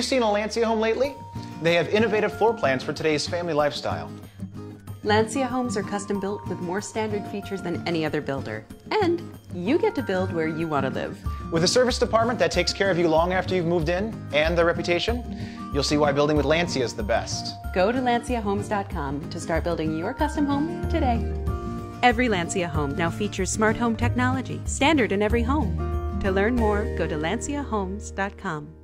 you seen a Lancia home lately? They have innovative floor plans for today's family lifestyle. Lancia homes are custom built with more standard features than any other builder. And you get to build where you want to live. With a service department that takes care of you long after you've moved in and their reputation, you'll see why building with Lancia is the best. Go to lanciahomes.com to start building your custom home today. Every Lancia home now features smart home technology, standard in every home. To learn more, go to lanciahomes.com.